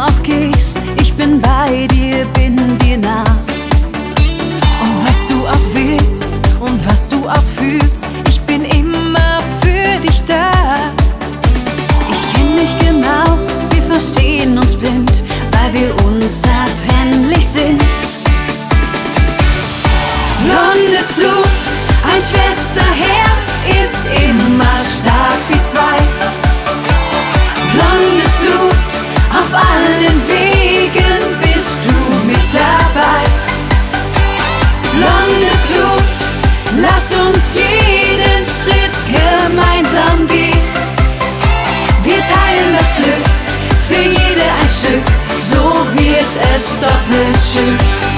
auch gehst, ich bin bei dir, bin dir nah. Und was du auch willst und was du auch fühlst, ich bin immer für dich da. Ich kenn dich genau, wir verstehen uns blind, weil wir unzertrennlich sind. Blondes Blut, ein Schwesterherz Blondes Blut, lass uns jeden Schritt gemeinsam gehen. Wir teilen das Glück, für jede ein Stück, so wird es doppelt schön.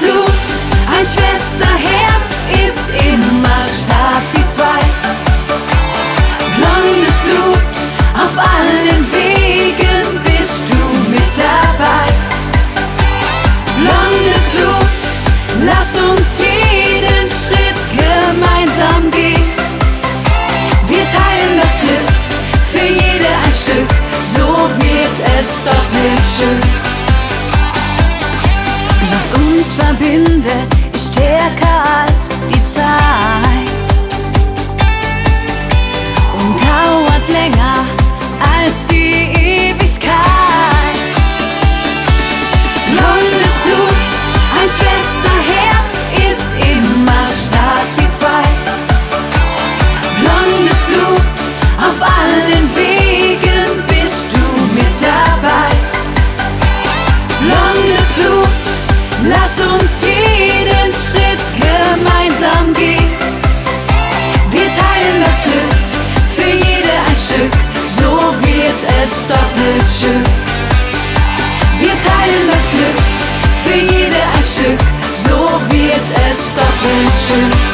Blut, ein Schwesterherz ist immer stark wie zwei. Blondes Blut, auf allen Wegen bist du mit dabei. Blondes Blut, lass uns jeden Schritt gemeinsam gehen. Wir teilen das Glück, für jede ein Stück, so wird es doppelt schön. Was uns verbindet, ist stärker als die Zeit lass uns jeden Schritt gemeinsam gehen. Wir teilen das Glück, für jede ein Stück, so wird es doppelt schön. Wir teilen das Glück, für jede ein Stück, so wird es doppelt schön.